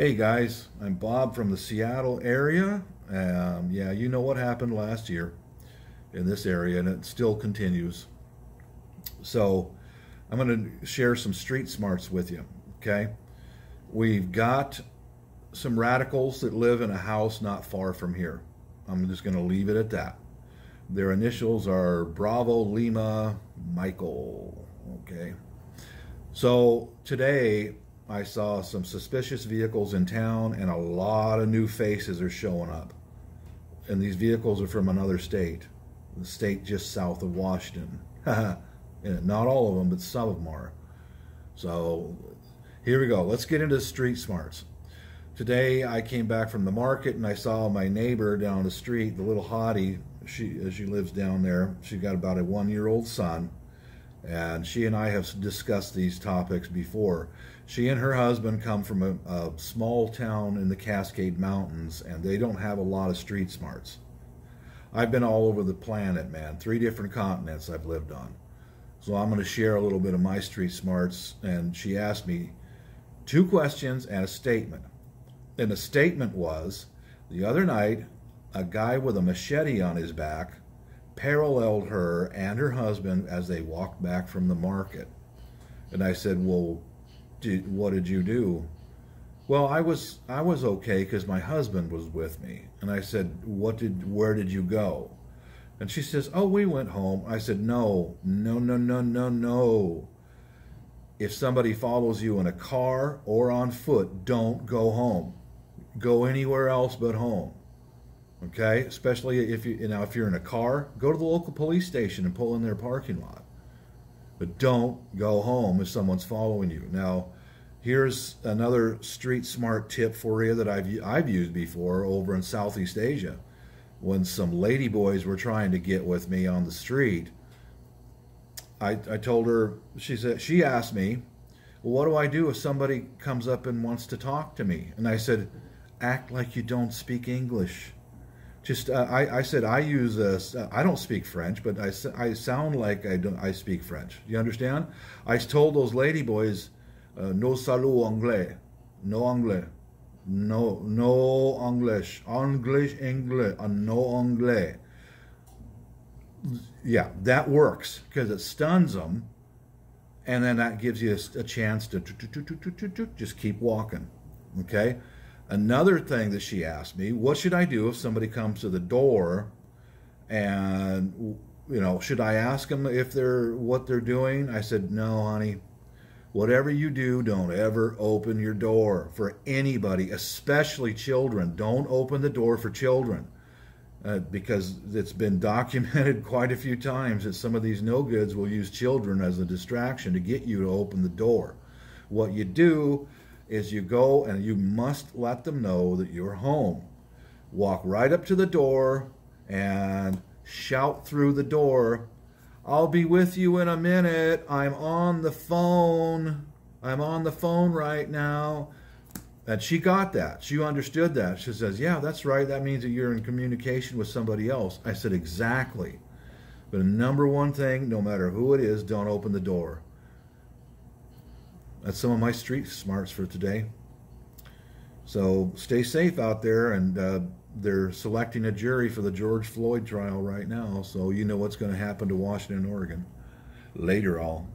Hey guys, I'm Bob from the Seattle area. Um, yeah, you know what happened last year in this area, and it still continues. So, I'm going to share some street smarts with you. Okay, we've got some radicals that live in a house not far from here. I'm just going to leave it at that. Their initials are Bravo Lima Michael. Okay, so today I saw some suspicious vehicles in town, and a lot of new faces are showing up. And these vehicles are from another state, the state just south of Washington. not all of them, but some of them are. So here we go. Let's get into street smarts. Today I came back from the market and I saw my neighbor down the street, the little hottie. She as she lives down there. She's got about a one-year-old son and she and I have discussed these topics before. She and her husband come from a, a, small town in the Cascade Mountains, and they don't have a lot of street smarts. I've been all over the planet, man. Three different continents I've lived on. So I'm going to share a little bit of my street smarts. And she asked me two questions and a statement. And the statement was the other night, a guy with a machete on his back paralleled her and her husband as they walked back from the market. And I said, "Well, did, what did you do?" Well, I was I was okay because my husband was with me. And I said, "What did? Where did you go?" And she says, "Oh, we went home." I said, "No, no, no, no, no, no. If somebody follows you in a car or on foot, don't go home. Go anywhere else but home." Okay, especially if you, you know if you're in a car, go to the local police station and pull in their parking lot. But don't go home if someone's following you. Now, here's another street smart tip for you that I've I've used before over in Southeast Asia. When some lady boys were trying to get with me on the street, I, I told her she said she asked me, well, "What do I do if somebody comes up and wants to talk to me?" And I said, "Act like you don't speak English." Just uh, I, I said I use a, I don't speak French, but I, I sound like I don't I speak French. You understand? I told those lady boys, uh, no salut anglais, no anglais, no no English, English English, uh, no anglais. Yeah, that works because it stuns them, and then that gives you a, a chance to just keep walking. Okay. Another thing that she asked me, what should I do if somebody comes to the door and you know, should I ask them if they're what they're doing? I said, "No, honey. Whatever you do, don't ever open your door for anybody, especially children. Don't open the door for children." Uh, because it's been documented quite a few times that some of these no goods will use children as a distraction to get you to open the door. What you do is you go and you must let them know that you're home. Walk right up to the door and shout through the door, I'll be with you in a minute. I'm on the phone. I'm on the phone right now. And she got that. She understood that. She says, Yeah, that's right. That means that you're in communication with somebody else. I said, Exactly. But the number one thing, no matter who it is, don't open the door. That's some of my street smarts for today. So stay safe out there, and uh, they're selecting a jury for the George Floyd trial right now, so you know what's going to happen to Washington Oregon. Later, all.